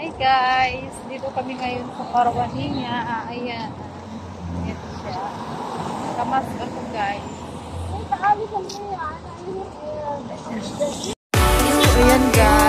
Hi guys! Dito kami ngayon sa Parwahinga. Ah, ayan. Ito siya. Nakamas ako guys. Ayan guys.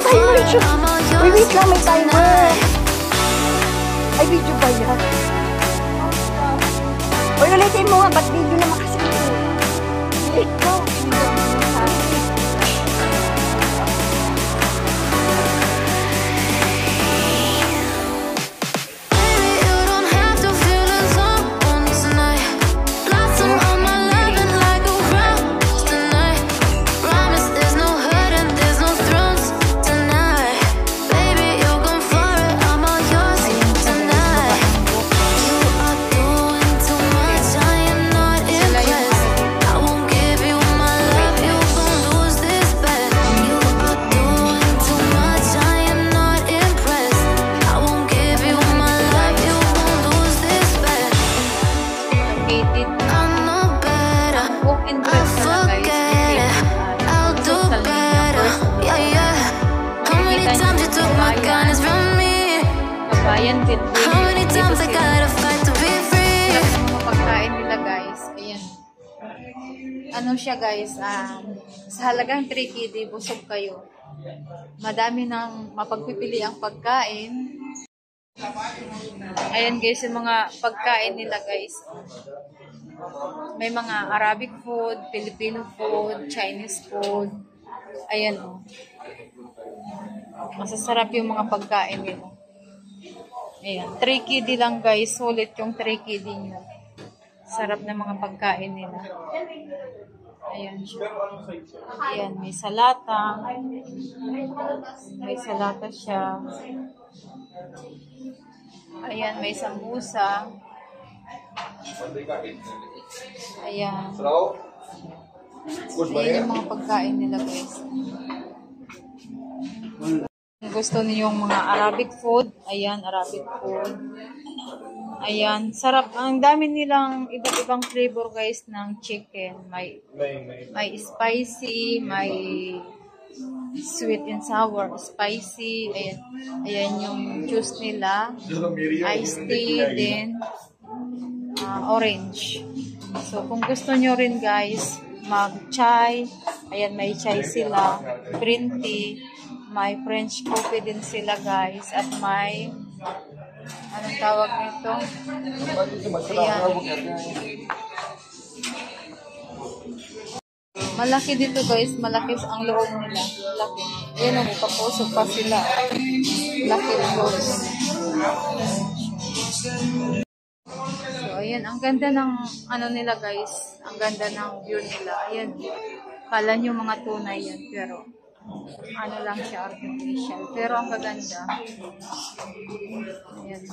tayo, Rachel! Uy, wait lang, may timer! Ay, video ba yan? Uy, ulitin mo nga, ba't video naman kasi? siya guys, ah, sa halagang 3 di busog kayo. Madami nang mapagpipili ang pagkain. Ayan guys, yung mga pagkain nila guys. May mga Arabic food, Filipino food, Chinese food. Ayan o. Oh. Masasarap yung mga pagkain nila. Ayan. 3 kiddy lang guys. Sulit yung 3 kiddy nyo. Sarap na mga pagkain nila. Ayan. Ayan, may salata. May salata siya. Ayan, may sambusa. Ayan. Ayan yung mga pagkain nila guys. Kung gusto niyong mga Arabic food, ayan, Arabic food. Ayan, sarap. Ang dami nilang iba't ibang flavor guys ng chicken. May may spicy, may sweet and sour, spicy. Ayan, ayan yung juice nila. Iced tea, then ah, orange. So, kung gusto nyo rin guys, mag-chai. Ayan, may chai sila. Green tea. May French coffee din sila guys. At may, anong tawag nito? Ayan. Malaki dito guys. Malaki ang loob nila. Malaki. Ayan, oh, papusok pa sila. Laki loob. So, ayan. Ang ganda ng, ano nila guys. Ang ganda ng view nila. Ayan. Kala nyo mga tunay yan. Pero, ano lang siya, artificial. Pero ang gaganda. Ayan.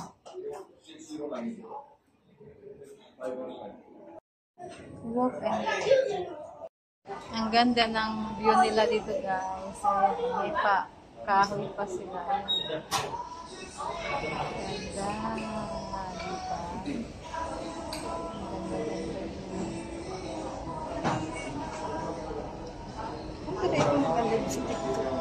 Walk and Ang ganda ng view nila dito guys. Ayan, may pa, kahoy pa sila. Ayan. Ganda. Diba? Ang ganda. Ang ganda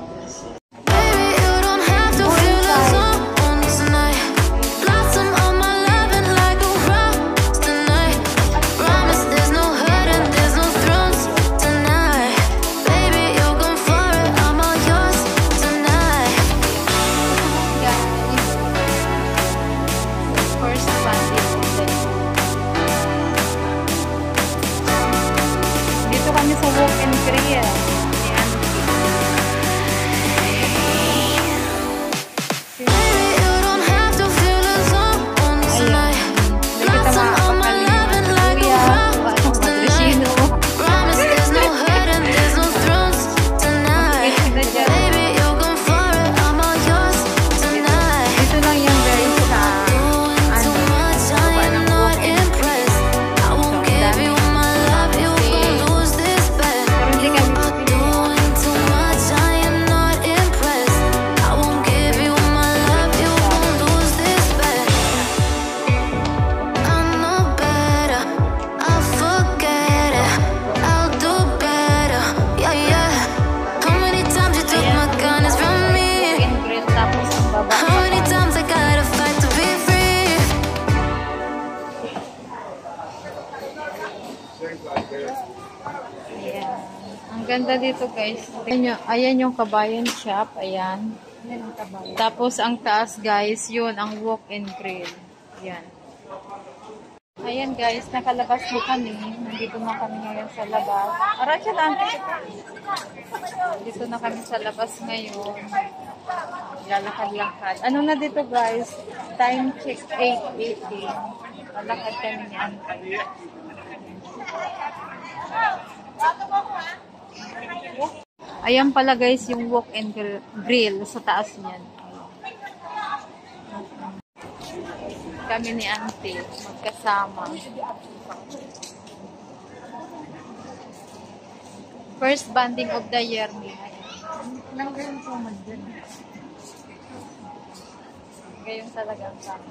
Ayan. Ang ganda dito guys. Ayan yung, ayan yung kabayan shop. Ayan. Tapos ang taas guys, yun ang walk and grill. Ayan. Ayan guys, nakalabas na kami. Nandito na kami ngayon sa labas. Aracha lang. Dito na kami sa labas ngayon. Lalakad-lakad. Ano na dito guys? Time check 8.18. Lalakad kami Auntie. Ayan pala guys yung walk and grill, sa taas niyan. Kami ni Auntie magkasama. First banding of the year ni Ngayon po dyan. Ngayon talaga ang.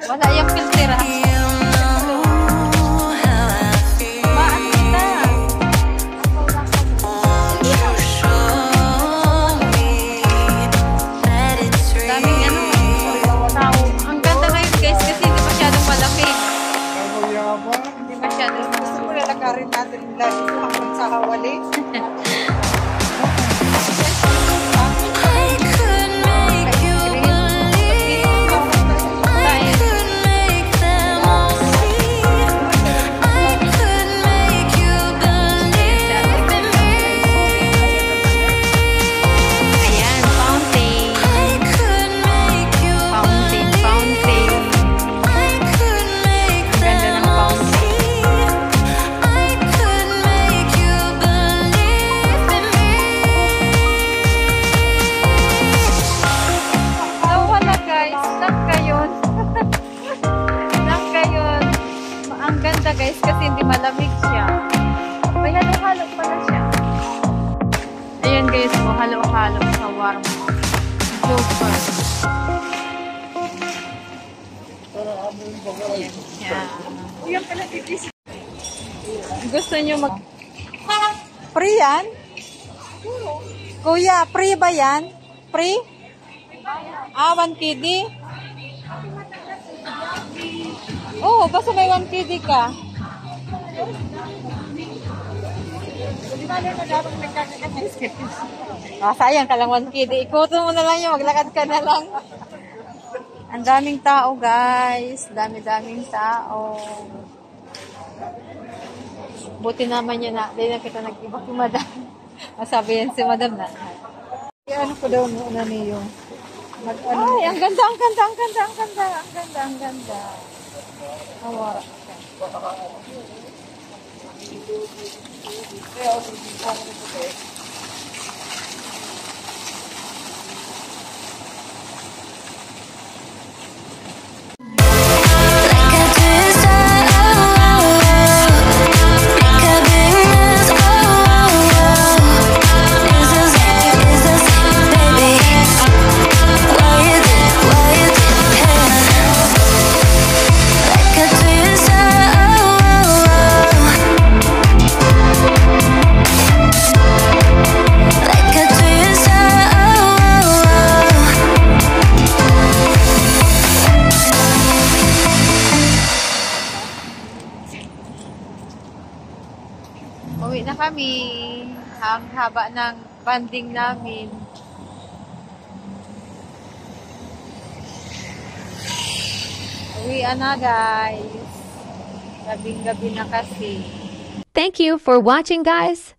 Wala yung filtera. Maan Yan. Gusto nyo mag... Free yan? Kuya, free ba yan? Free? Ah, 1 KD? Oh, basta may 1 KD ka. Ah, sayang ka lang 1 KD. Ikutin mo na lang yun, maglakad ka na lang. Ang daming tao, guys. Dami-daming tao. Buti naman yun na, hindi na kita nag-iba si madam. Masabi yan si madam na. Ano ko daw mo na niyo? Mag ano? Ay, ang ganda, ang ganda, ang ganda, ang ganda, ang ganda, ang ganda. Awara. Like Uwi na kami. Ang haba ng banding namin. Uwi na guys. Gabing-gabi na kasi. Thank you for watching, guys.